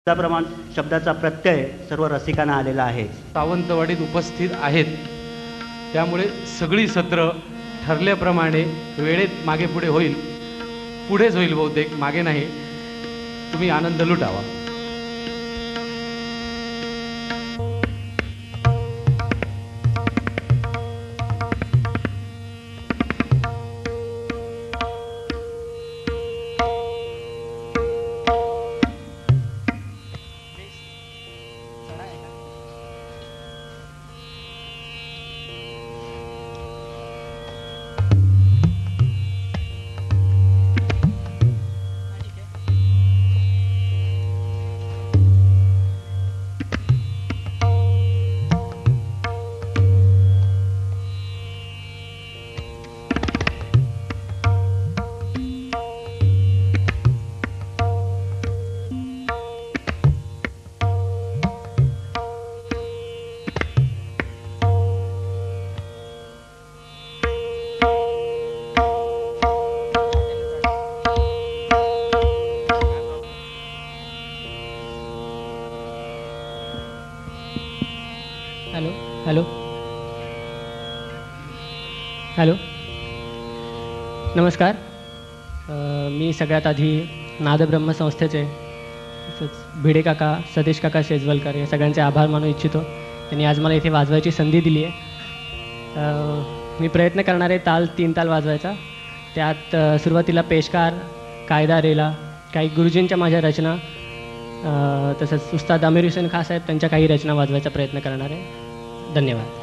शब्दाप्रमाण शब्दाचा प्रत्यय सर्व रसिकांना आलेला आहे. सावंतवाडीत उपस्थित आहेत. त्यामुळे सगळी सत्र ठरल्याप्रमाणे वेळेत मागे पुढे होईल. पुढेच होईल बहुतेक मागे नाही. तुम्ही आनंद लुटावा. नमस्कार. मी सगळ्यात आधी नादब्रह्म संस्थेचे तसंच भिडे काका सतीश काका शेजवलकर या सगळ्यांचे आभार मानू इच्छितो. त्यांनी आज मला इथे वाजवायची संधी दिली आहे मी प्रयत्न करणार आहे ताल तीन ताल वाजवायचा. त्यात सुरुवातीला पेशकार कायदा रेला काही गुरुजींच्या माझ्या रचना तसंच उस्ताद आमिर हुसेन खास आहेत त्यांच्या काही रचना वाजवायचा प्रयत्न करणार आहे. धन्यवाद.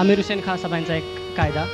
आमिर हुसेन खान साहेबांचा एक कायदा.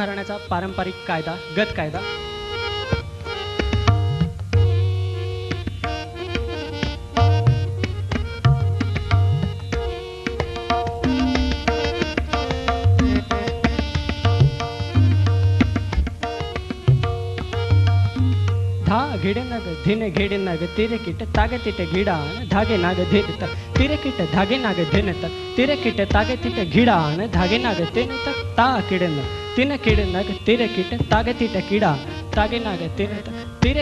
घराण्याचा पारंपरिक कायदा गत कायदा. धा घेडे नाग धिन घेडे नाग तिरे किट तागे तिट घिडाण धागे नाग धिन तक तिरे किट धागे नाग धिन तक तिरे किट तागे तिट घिडाण धागे नाग तिन ता किडे न तिन नग तिरे किट तागे तिट किडा तागे नागे तिन तक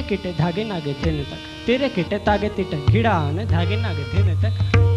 किट धागे नागे धिन तक तिरे किट तागे तिट घिडाण धागे नाग धिन तक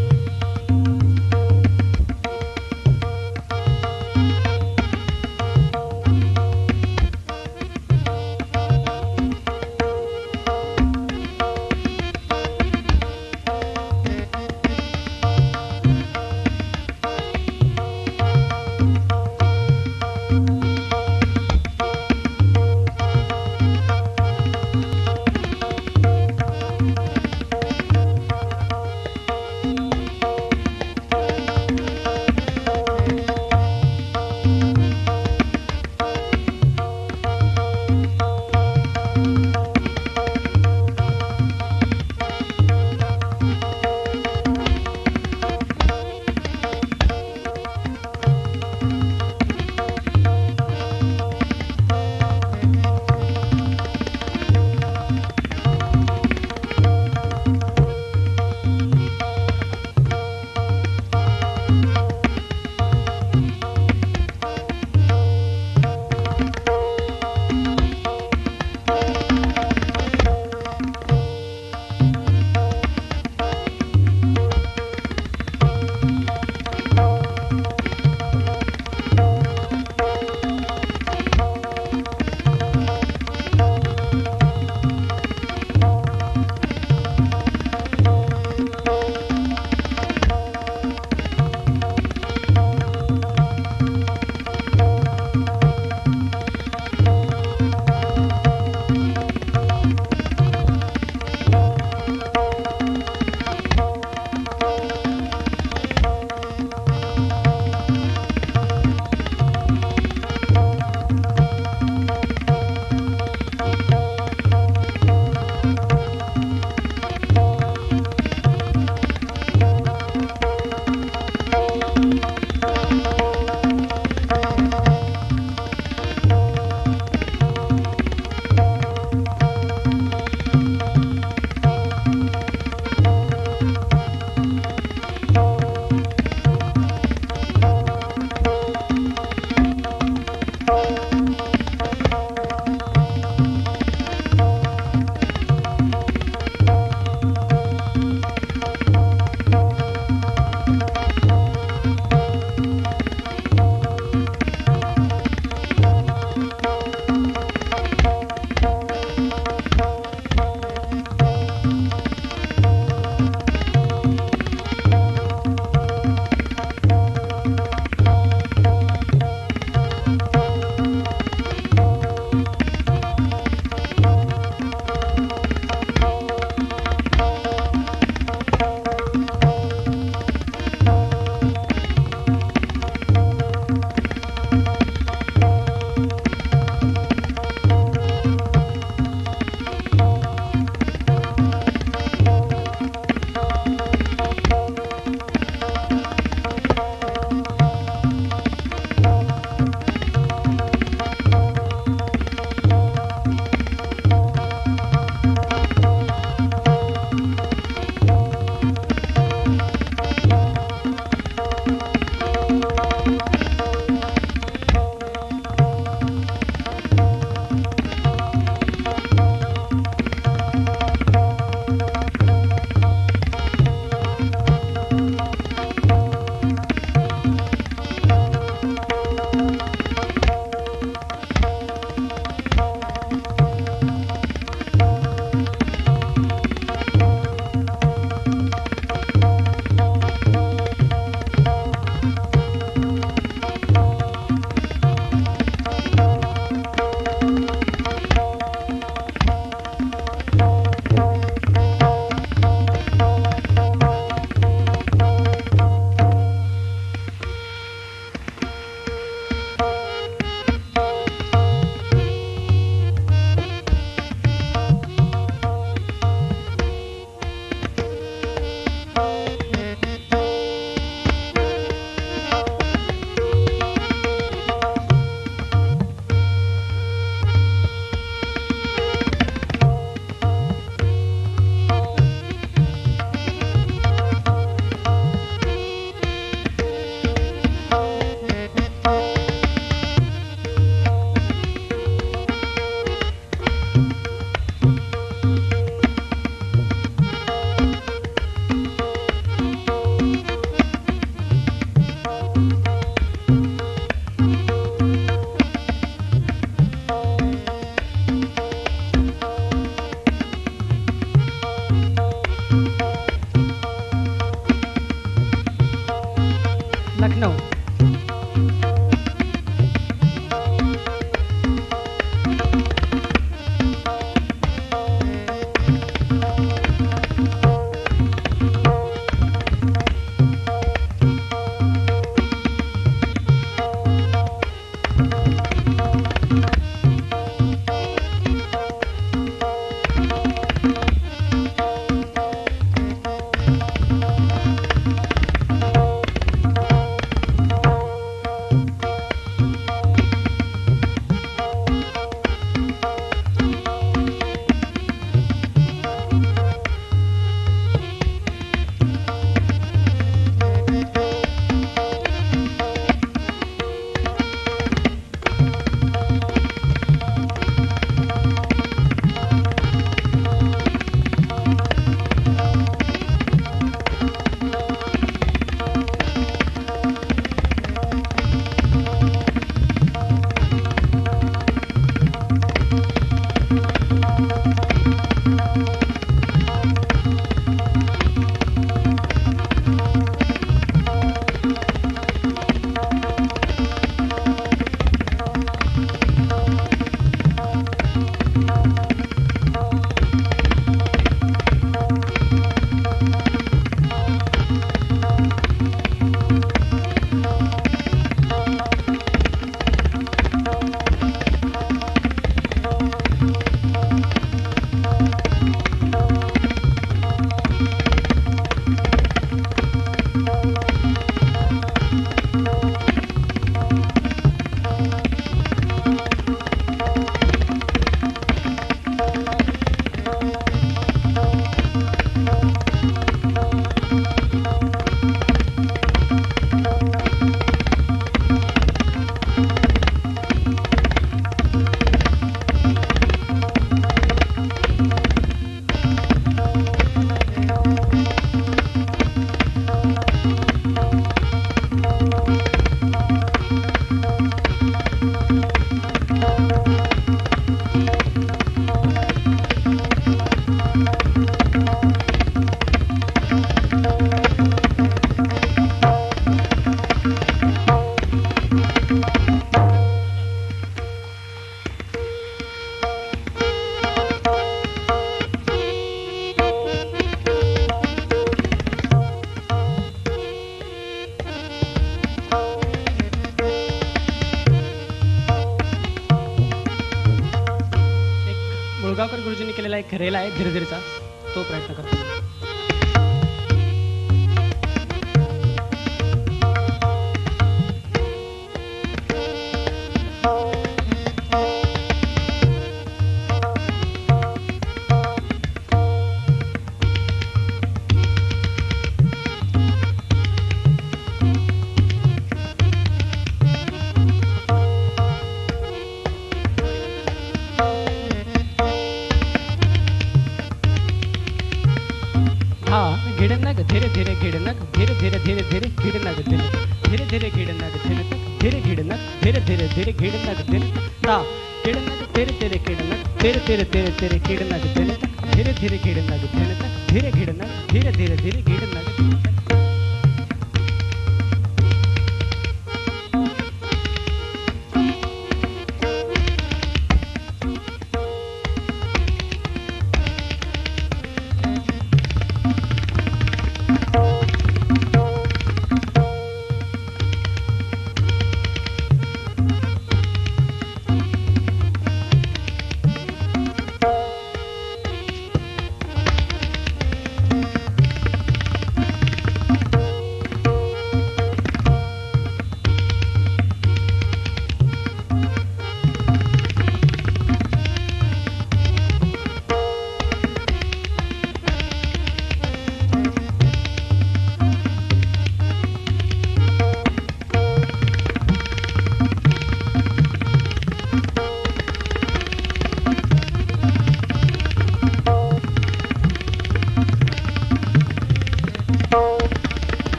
തിരക്കിയിടുന്ന അടുത്ത്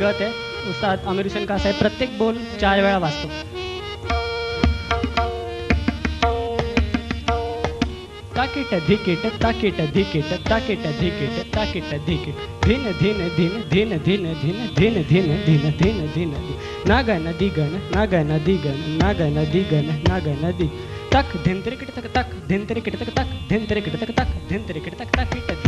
गत आहे उस्ताद आमिर का साहेब प्रत्येक बोल चार वेळा वाचतो ताकीट धिकीट ताकीट धिकीट ताकीट धिकीट ताकीट धिकीट धिन धिन धिन धिन धिन धिन धिन धिन धिन धिन धिन नागन दिगन नागन दिगन नागन दिगन नागन दि तक धिन तिरकिट तक तक धिन तिरकिट तक तक धिन तिरकिट तक तक धिन तिरकिट तक ताकीट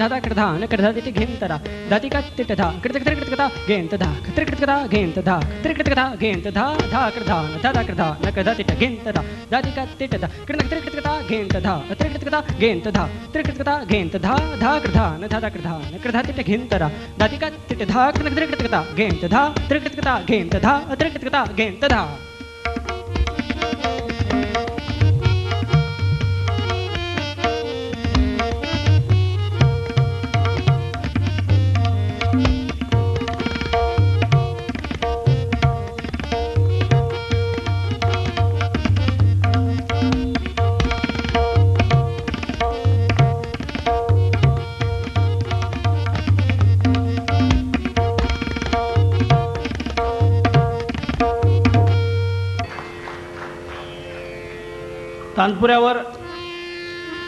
धाता कृधा न कृधा दिति घेन्तरा धातिका कृत कृतकृत्र कृतकथा गेन्तधा कृतकृत्रकथा गेन्तधा कृतकृत्रकथा गेन्तधा धा कृधा न धाता कृधा न कृधा तिट गेन्तधा धातिका तिटधा कृतकृत्र कृतकथा गेन्तधा अत्रकृत्रकथा गेन्तधा त्रिकृत्रकथा गेन्तधा धा कृधा न धाता कृधा न कृधा तिट घेन्तरा धातिका तिटधा कृतकृत्र कृतकथा गेन्तधा त्रिकृत्रकथा गेन्तधा अत्रकृत्रकथा गेन्तधा तानपुऱ्यावर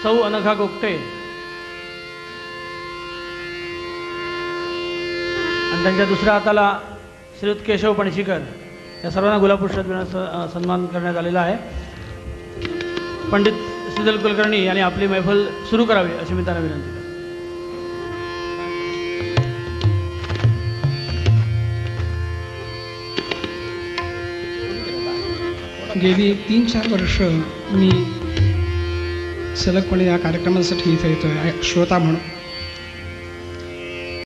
सौ अनघा गोपटे आणि त्यांच्या दुसऱ्या हाताला श्रीयुत केशव पणशीकर. या सर्वांना गुलाब पुरस्कार सन्मान करण्यात आलेला आहे. पंडित सुजल कुलकर्णी यांनी आपली मैफल सुरू करावी अशी मी त्यांना विनंती गेली तीन चार वर्ष मी सलगपणे या कार्यक्रमासाठी इथं येतो आहे श्रोता म्हणून.